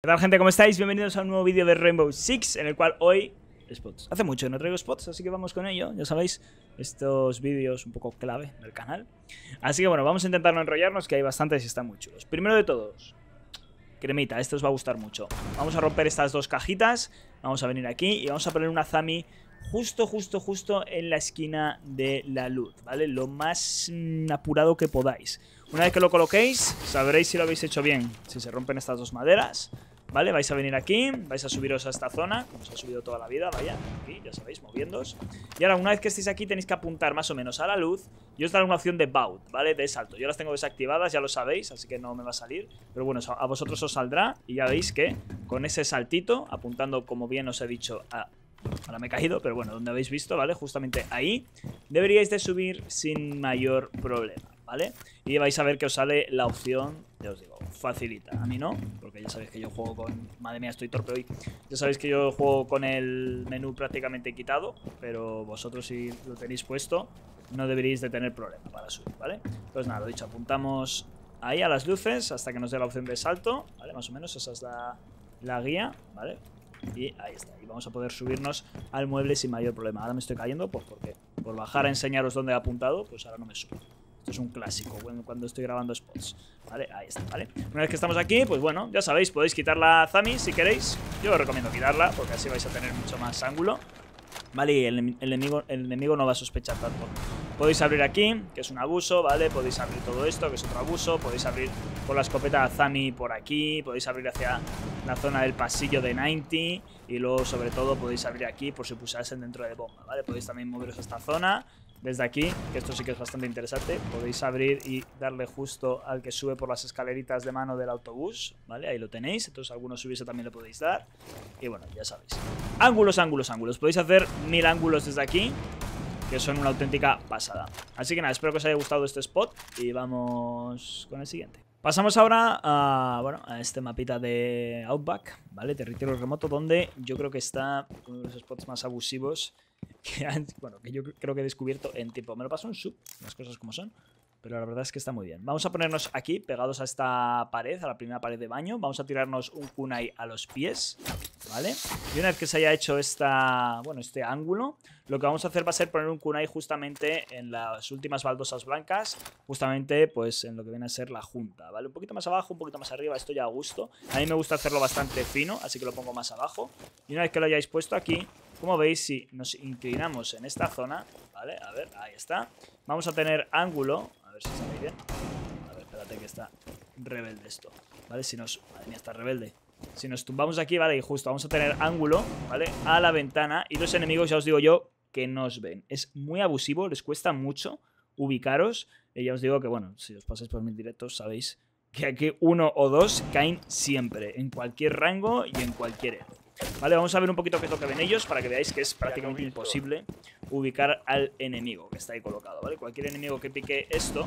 ¿Qué tal gente? ¿Cómo estáis? Bienvenidos a un nuevo vídeo de Rainbow Six En el cual hoy... Spots Hace mucho que no traigo spots, así que vamos con ello Ya sabéis, estos vídeos un poco clave del canal Así que bueno, vamos a intentar no enrollarnos Que hay bastantes y están muy chulos Primero de todos Cremita, esto os va a gustar mucho Vamos a romper estas dos cajitas Vamos a venir aquí y vamos a poner una Zami Justo, justo, justo en la esquina de la luz ¿Vale? Lo más mm, apurado que podáis Una vez que lo coloquéis, sabréis si lo habéis hecho bien Si se rompen estas dos maderas ¿Vale? Vais a venir aquí, vais a subiros a esta zona, como se ha subido toda la vida, vaya, aquí, ya sabéis, moviéndoos. Y ahora, una vez que estéis aquí, tenéis que apuntar más o menos a la luz y os dará una opción de bout, ¿vale? De salto. Yo las tengo desactivadas, ya lo sabéis, así que no me va a salir. Pero bueno, a vosotros os saldrá y ya veis que con ese saltito, apuntando, como bien os he dicho, a Ahora me he caído, pero bueno, donde habéis visto, ¿vale? Justamente ahí Deberíais de subir sin mayor problema ¿vale? Y vais a ver que os sale la opción, ya os digo, facilita. A mí no, porque ya sabéis que yo juego con... Madre mía, estoy torpe hoy. Ya sabéis que yo juego con el menú prácticamente quitado, pero vosotros si lo tenéis puesto, no deberíais de tener problema para subir, ¿vale? Pues nada, lo dicho, apuntamos ahí a las luces hasta que nos dé la opción de salto, ¿vale? Más o menos esa es la, la guía, ¿vale? Y ahí está, y vamos a poder subirnos al mueble sin mayor problema Ahora me estoy cayendo, pues porque por bajar a enseñaros dónde he apuntado, pues ahora no me subo es un clásico cuando estoy grabando spots. Vale, ahí está, vale. Una vez que estamos aquí, pues bueno, ya sabéis, podéis quitar la Zami si queréis. Yo os recomiendo quitarla porque así vais a tener mucho más ángulo. Vale, y el, enemigo, el enemigo no va a sospechar tanto. Podéis abrir aquí, que es un abuso, ¿vale? Podéis abrir todo esto, que es otro abuso. Podéis abrir por la escopeta Zami por aquí. Podéis abrir hacia la zona del pasillo de 90. Y luego, sobre todo, podéis abrir aquí por si pusasen dentro de bomba, ¿vale? Podéis también moveros a esta zona desde aquí, que esto sí que es bastante interesante, podéis abrir y darle justo al que sube por las escaleritas de mano del autobús, ¿vale? Ahí lo tenéis, entonces algunos subiese también lo podéis dar. Y bueno, ya sabéis. Ángulos, ángulos, ángulos. Podéis hacer mil ángulos desde aquí, que son una auténtica pasada. Así que nada, espero que os haya gustado este spot y vamos con el siguiente. Pasamos ahora a, bueno, a este mapita de Outback, ¿vale? Territorio remoto, donde yo creo que está uno de los spots más abusivos que, bueno, que yo creo que he descubierto en tiempo. Me lo paso en sub, las cosas como son. Pero la verdad es que está muy bien. Vamos a ponernos aquí, pegados a esta pared, a la primera pared de baño. Vamos a tirarnos un kunai a los pies, ¿vale? Y una vez que se haya hecho esta, bueno, este ángulo, lo que vamos a hacer va a ser poner un kunai justamente en las últimas baldosas blancas, justamente pues en lo que viene a ser la junta, ¿vale? Un poquito más abajo, un poquito más arriba, esto ya a gusto. A mí me gusta hacerlo bastante fino, así que lo pongo más abajo. Y una vez que lo hayáis puesto aquí, como veis, si nos inclinamos en esta zona, ¿vale? A ver, ahí está. Vamos a tener ángulo. A ver si sale bien. A ver, espérate que está rebelde esto. ¿Vale? Si nos... Madre mía, está rebelde. Si nos tumbamos aquí, ¿vale? Y justo vamos a tener ángulo, ¿vale? A la ventana. Y los enemigos, ya os digo yo, que nos ven. Es muy abusivo, les cuesta mucho ubicaros. Y ya os digo que, bueno, si os pasáis por mis directos, sabéis que aquí uno o dos caen siempre, en cualquier rango y en cualquier. Vale, vamos a ver un poquito qué es lo que ven ellos para que veáis que es prácticamente imposible ubicar al enemigo que está ahí colocado, ¿vale? Cualquier enemigo que pique esto,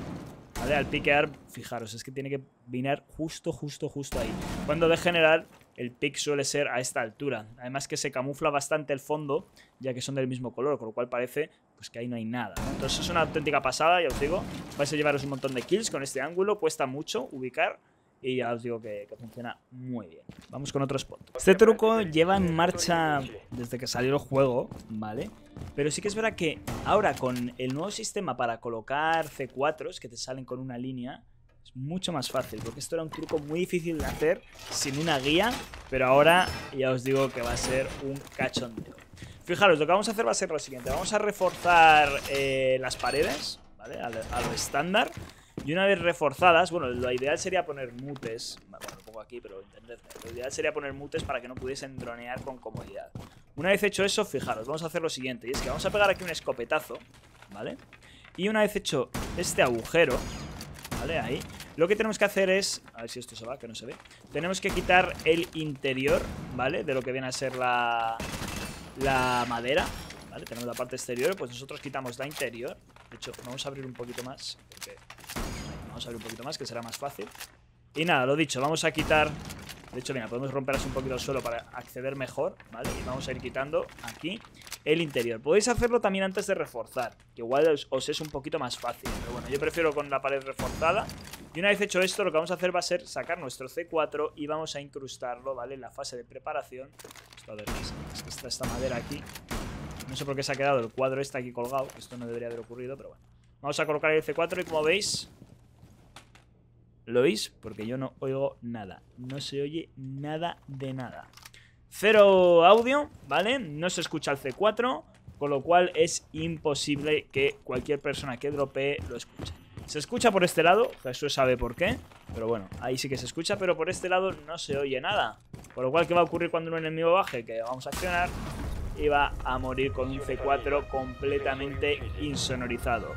¿vale? Al piquear, fijaros, es que tiene que vinar justo, justo, justo ahí. Cuando de general el pick suele ser a esta altura. Además que se camufla bastante el fondo, ya que son del mismo color, con lo cual parece pues que ahí no hay nada. Entonces es una auténtica pasada, ya os digo. Vais a llevaros un montón de kills con este ángulo, cuesta mucho ubicar. Y ya os digo que, funciona muy bien. Vamos con otro spot. Este truco lleva en marcha desde que salió el juego, ¿vale? Pero sí que es verdad que ahora con el nuevo sistema para colocar C4s que te salen con una línea, es mucho más fácil, porque esto era un truco muy difícil de hacer sin una guía, pero ahora ya os digo que va a ser un cachondeo. Fijaros, lo que vamos a hacer va a ser lo siguiente. Vamos a reforzar eh, las paredes, ¿vale? A lo estándar. Y una vez reforzadas, bueno, lo ideal sería poner mutes. Bueno, lo pongo aquí, pero entendedme. Lo ideal sería poner mutes para que no pudiesen dronear con comodidad. Una vez hecho eso, fijaros, vamos a hacer lo siguiente. Y es que vamos a pegar aquí un escopetazo, ¿vale? Y una vez hecho este agujero, ¿vale? Ahí. Lo que tenemos que hacer es... A ver si esto se va, que no se ve. Tenemos que quitar el interior, ¿vale? De lo que viene a ser la... La madera, ¿vale? Tenemos la parte exterior, pues nosotros quitamos la interior. De hecho, vamos a abrir un poquito más, Vamos a ver un poquito más, que será más fácil. Y nada, lo dicho, vamos a quitar... De hecho, mira, podemos romper así un poquito el suelo para acceder mejor, ¿vale? Y vamos a ir quitando aquí el interior. Podéis hacerlo también antes de reforzar, que igual os, es un poquito más fácil. Pero bueno, yo prefiero con la pared reforzada, Y una vez hecho esto, lo que vamos a hacer va a ser sacar nuestro C4 y vamos a incrustarlo, ¿vale? En la fase de preparación. A ver, es que está esta madera aquí. No sé por qué se ha quedado el cuadro este aquí colgado. Esto no debería haber ocurrido, pero bueno. Vamos a colocar el C4 y como veis... ¿Lo oís? Porque yo no oigo nada. No se oye nada de nada. Cero audio, ¿vale? No se escucha el C4, con lo cual es imposible que cualquier persona que dropee lo escuche. Se escucha por este lado, Jesús sabe por qué, pero bueno, ahí sí que se escucha, pero por este lado no se oye nada. Por lo cual, ¿qué va a ocurrir cuando un enemigo baje? Que vamos a accionar va a morir con un C4 completamente insonorizado.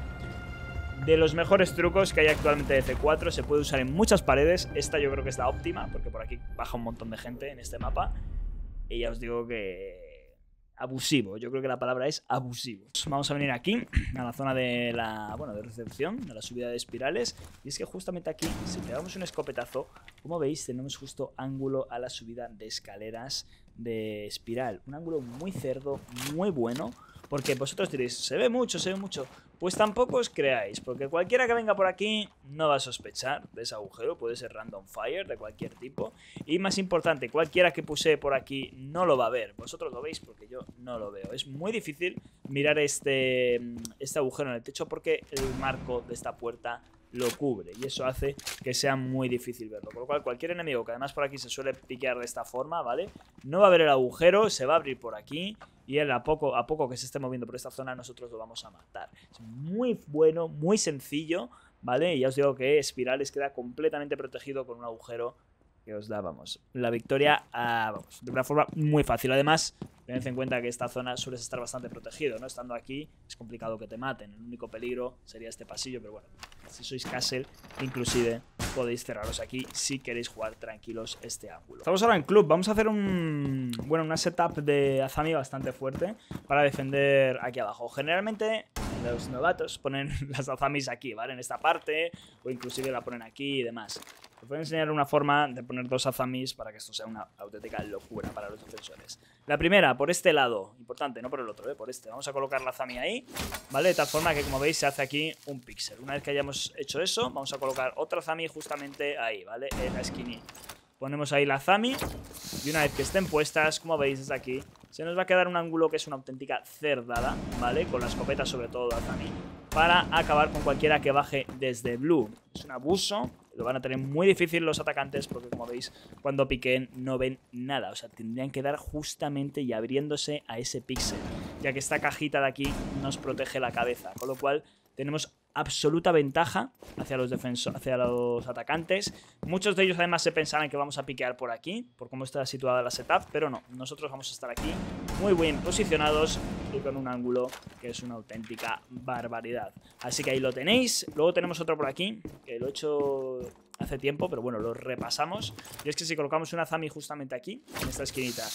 De los mejores trucos que hay actualmente de C4, se puede usar en muchas paredes. Esta yo creo que es la óptima, porque por aquí baja un montón de gente en este mapa. Y ya os digo que abusivo. Yo creo que la palabra es abusivo. Vamos a venir aquí, a la zona de la, bueno, de recepción, de la subida de espirales. Y es que justamente aquí, si pegamos un escopetazo, como veis, tenemos justo ángulo a la subida de escaleras de espiral. Un ángulo muy cerdo, muy bueno. Porque vosotros diréis, se ve mucho, se ve mucho. Pues tampoco os creáis, porque cualquiera que venga por aquí no va a sospechar de ese agujero, puede ser random fire de cualquier tipo. Y más importante, cualquiera que puse por aquí no lo va a ver. Vosotros lo veis porque yo no lo veo. Es muy difícil mirar este, este agujero en el techo porque el marco de esta puerta lo cubre y eso hace que sea muy difícil verlo. Por lo cual cualquier enemigo que además por aquí se suele piquear de esta forma, ¿vale? No va a ver el agujero, se va a abrir por aquí y él a poco, a poco que se esté moviendo por esta zona nosotros lo vamos a matar. Es muy bueno, muy sencillo, ¿vale? Y ya os digo que Espirales queda completamente protegido con un agujero que os da, vamos, la victoria de una forma muy fácil. Además, tened en cuenta que esta zona suele estar bastante protegido, ¿no? Estando aquí es complicado que te maten. El único peligro sería este pasillo, pero bueno, si sois Castle, inclusive podéis cerraros aquí si queréis jugar tranquilos este ángulo. Estamos ahora en club, vamos a hacer un bueno, una setup de Azami bastante fuerte para defender aquí abajo. Generalmente los novatos ponen las Azamis aquí, ¿vale? En esta parte, o inclusive la ponen aquí y demás. Os voy a enseñar una forma de poner dos Azamis para que esto sea una auténtica locura para los defensores. La primera, por este lado, importante, no por el otro, ¿eh? por este. Vamos a colocar la Azami ahí, ¿vale? De tal forma que, como veis, se hace aquí un píxel. Una vez que hayamos hecho eso, vamos a colocar otra Azami justamente ahí, ¿vale? En la esquinita. Ponemos ahí la Azami y una vez que estén puestas, como veis desde aquí, se nos va a quedar un ángulo que es una auténtica cerdada, ¿vale? Con la escopeta sobre todo de Azami, para acabar con cualquiera que baje desde Blue. Es un abuso, lo van a tener muy difícil los atacantes porque como veis cuando piquen no ven nada. O sea, tendrían que dar justamente y abriéndose a ese píxel. Ya que esta cajita de aquí nos protege la cabeza. Con lo cual tenemos absoluta ventaja hacia los defensores, hacia los atacantes. Muchos de ellos además se pensarán que vamos a piquear por aquí, por cómo está situada la setup, pero no, nosotros vamos a estar aquí muy bien posicionados y con un ángulo que es una auténtica barbaridad. Así que ahí lo tenéis. Luego tenemos otro por aquí, que lo he hecho hace tiempo, pero bueno, lo repasamos. Y es que si colocamos una Zami justamente aquí, en esta esquinita,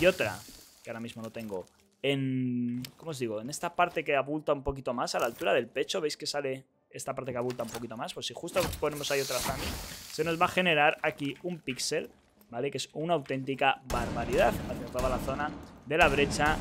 y otra, que ahora mismo no tengo, en... ¿Cómo os digo? En esta parte que abulta un poquito más, a la altura del pecho, ¿veis que sale esta parte que abulta un poquito más? Pues si justo ponemos ahí otra Zami, se nos va a generar aquí un píxel, ¿vale? Que es una auténtica barbaridad toda la zona de la brecha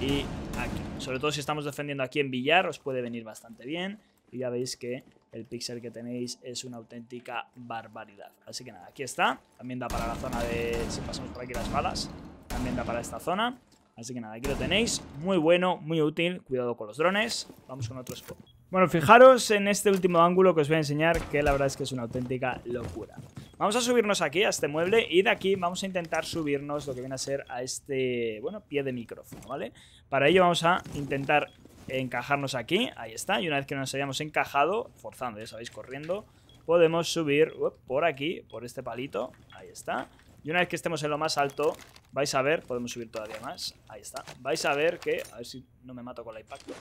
y aquí. Sobre todo si estamos defendiendo aquí en billar, os puede venir bastante bien. Y ya veis que el píxel que tenéis es una auténtica barbaridad. Así que nada, aquí está. También da para la zona de... Si pasamos por aquí las balas. También da para esta zona. Así que nada, aquí lo tenéis. Muy bueno, muy útil. Cuidado con los drones. Vamos con otro spot. Bueno, fijaros en este último ángulo que os voy a enseñar, que la verdad es que es una auténtica locura. Vamos a subirnos aquí a este mueble y de aquí vamos a intentar subirnos lo que viene a ser a este, bueno, pie de micrófono, ¿vale? Para ello vamos a intentar encajarnos aquí, ahí está, y una vez que nos hayamos encajado, forzando, ya sabéis, corriendo, podemos subir por aquí, por este palito, ahí está, y una vez que estemos en lo más alto, vais a ver, podemos subir todavía más, ahí está, vais a ver que, a ver si no me mato con la impacto,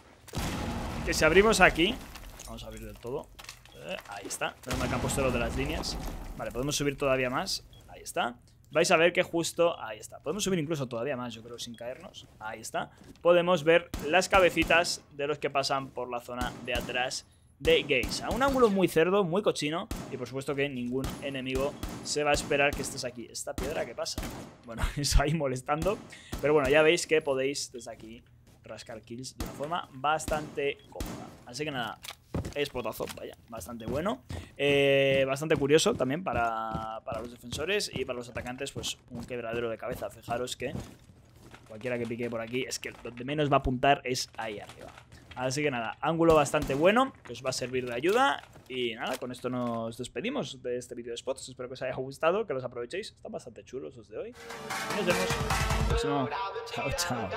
que si abrimos aquí, vamos a abrir del todo, ahí está, no me han puesto lo de las líneas, vale, podemos subir todavía más, ahí está, vais a ver que justo ahí está. Podemos subir incluso todavía más, yo creo, sin caernos. Ahí está. Podemos ver las cabecitas de los que pasan por la zona de atrás de Gaze. A un ángulo muy cerdo, muy cochino. Y por supuesto que ningún enemigo se va a esperar que estés aquí. ¿Esta piedra qué pasa? Bueno, eso ahí molestando. Pero bueno, ya veis que podéis desde aquí rascar kills de una forma bastante cómoda. Así que nada, es potazo, vaya, bastante bueno. Eh, bastante curioso también para, para, los defensores y para los atacantes, pues un quebradero de cabeza. Fijaros que cualquiera que pique por aquí es que donde menos va a apuntar es ahí arriba. Así que nada, ángulo bastante bueno, que os va a servir de ayuda. Y nada, con esto nos despedimos de este vídeo de spots. Espero que os haya gustado, que los aprovechéis. Están bastante chulos los de hoy. Nos vemos. Chao, chao.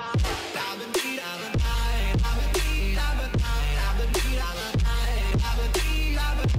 lava.